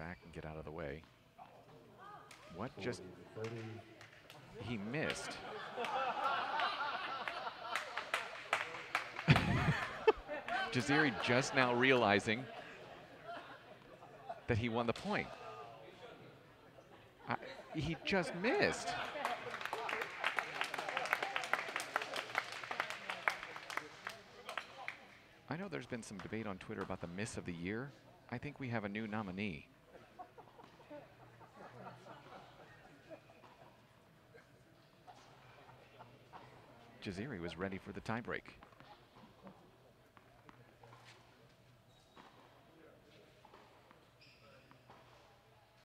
back and get out of the way. What just... He missed. Jaziri just now realizing that he won the point. I, he just missed. I know there's been some debate on Twitter about the miss of the year. I think we have a new nominee. Jaziri was ready for the tiebreak.